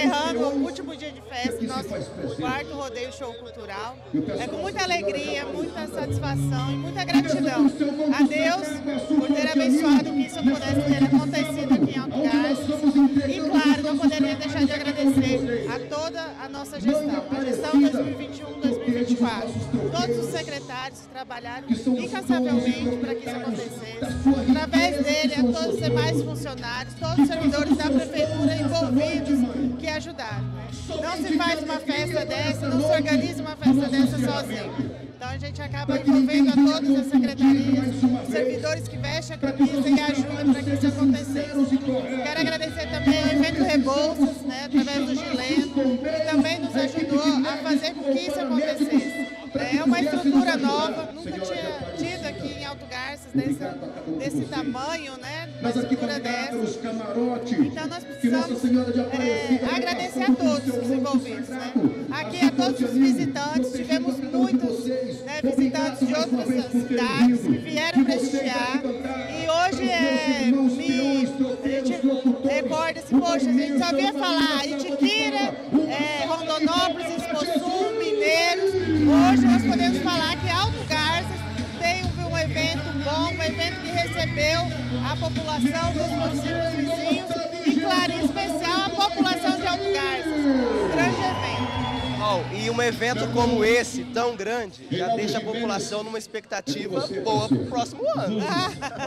encerrando o último dia de festa, nosso quarto rodeio show cultural. É com muita alegria, muita satisfação e muita gratidão a Deus por ter abençoado que isso pudesse ter acontecido aqui em Alto. E claro, não poderia deixar de agradecer a toda a nossa gestão, a gestão 2021-2024. Secretários que trabalharam incansavelmente para que isso acontecesse. Através dele, a todos os demais funcionários, todos os servidores da prefeitura envolvidos que ajudaram. Não se faz uma festa dessa, não se organiza uma festa dessa sozinho. Então a gente acaba envolvendo a todas as secretarias, servidores que vestem a camisa e ajudam para que isso acontecesse. Quero agradecer também ao evento Rebolsas, né, através do Gileno, que também nos ajudou a fazer com que isso acontecesse. Nunca tinha tido aqui em Alto Garças desse, desse tamanho, né? Uma estrutura dessa. Então nós precisamos é, agradecer a todos os envolvidos. Né? Aqui a todos os visitantes, tivemos muitos né, visitantes de outras cidades que vieram prestigiar. E hoje é, me, a gente recorda-se, poxa, a gente só via falar Itiquira, é, Rondonópolis, Exposul, Mineiros. Hoje nós podemos falar que Alto recebeu a população dos municípios vizinhos E um evento como esse, tão grande, já deixa a população numa expectativa boa para o próximo ano.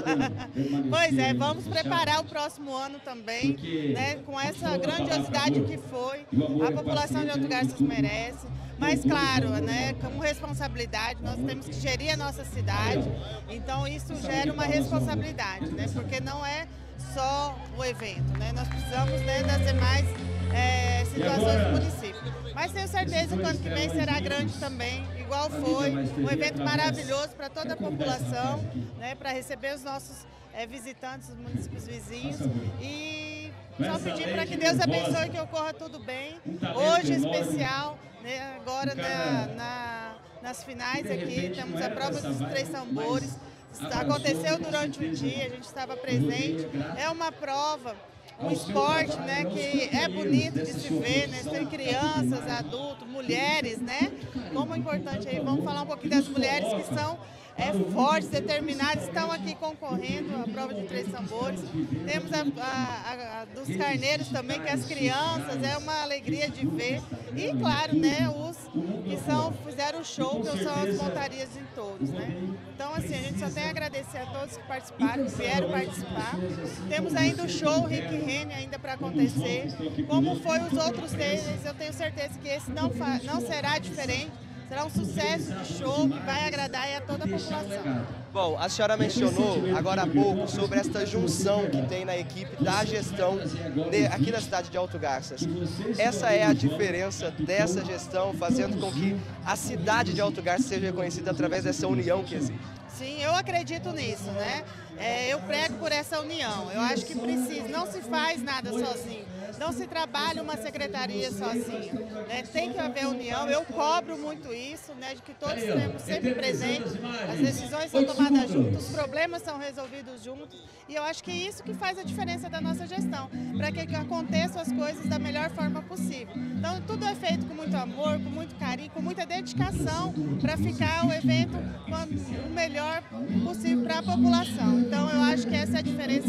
pois é, vamos preparar o próximo ano também, né, com essa grandiosidade que foi, a população de Alto Garças merece. Mas, claro, né, como responsabilidade, nós temos que gerir a nossa cidade, então isso gera uma responsabilidade, né, porque não é só o evento, né, nós precisamos né, das demais é, situações do município. Mas tenho certeza que o ano que vem será grande também, igual foi. Um evento maravilhoso para toda a população, né, para receber os nossos é, visitantes dos municípios vizinhos. E só pedir para que Deus abençoe que ocorra tudo bem. Hoje especial, né, agora na, na, nas finais aqui, temos a prova dos três tambores. Aconteceu durante o dia, a gente estava presente. É uma prova um esporte né, que é bonito de se ver, né? Tem crianças, adultos, mulheres, né? Como é importante aí, vamos falar um pouquinho das mulheres que são é, fortes, determinadas, estão aqui concorrendo à prova de três tambores. Temos a, a, a, dos carneiros também, que as crianças, é uma alegria de ver. E, claro, né, os que são, fizeram o show, que são as montarias de todos. Né? Então, assim, a gente só tem a agradecer a todos que participaram, que vieram participar. Temos ainda o show Rick Rene ainda para acontecer. Como foi os outros deles, eu tenho certeza que esse não, não será diferente Será um sucesso de show que vai agradar a toda a população. Bom, a senhora mencionou agora há pouco sobre esta junção que tem na equipe da gestão de, aqui na cidade de Alto Garças. Essa é a diferença dessa gestão, fazendo com que a cidade de Alto Garças seja reconhecida através dessa união que existe. Sim, eu acredito nisso, né? É, eu prego por essa união. Eu acho que precisa, não se faz nada sozinho. Não se trabalha uma secretaria sozinho. Né? Tem que haver união. Eu cobro muito isso, né? de que todos estamos sempre presentes. As decisões são tomadas juntos, os problemas são resolvidos juntos. E eu acho que é isso que faz a diferença da nossa gestão, para que aconteçam as coisas da melhor forma possível. Então, tudo é feito com muito amor, com muito carinho, com muita dedicação para ficar o evento o melhor possível para a população. Então, eu acho que essa é a diferença.